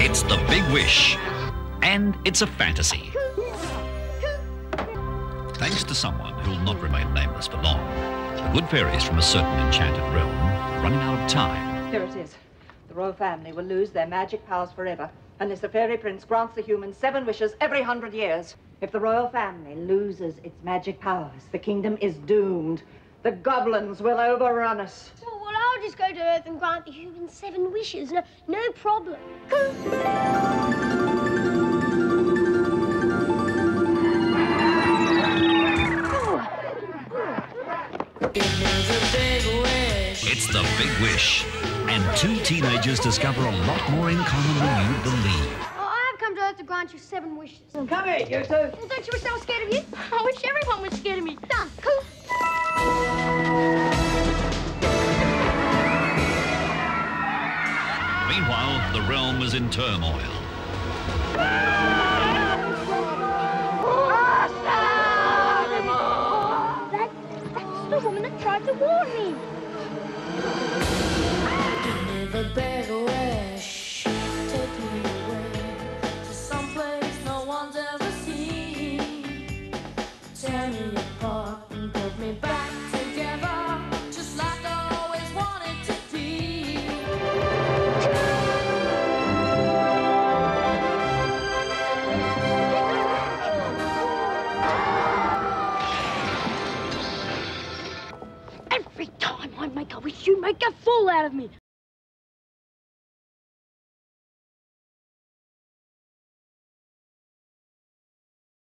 It's The Big Wish. And it's a fantasy. Thanks to someone who'll not remain nameless for long, the good fairies from a certain enchanted realm are running out of time. Here it is. The royal family will lose their magic powers forever unless the fairy prince grants the humans seven wishes every hundred years. If the royal family loses its magic powers, the kingdom is doomed. The goblins will overrun us. Well, I'll just go to Earth and grant the humans seven wishes. No, no problem. Never beg a wish. It's The Big Wish. And two teenagers discover a lot more in common than you'd believe. Oh, I have come to Earth to grant you seven wishes. Come here, you two. Well, don't you wish I was scared of you? I wish everyone was scared of me. Meanwhile, the realm was in turmoil. That, that's the woman that tried to warn me. Never beg a Every time I make a wish, you make a fool out of me.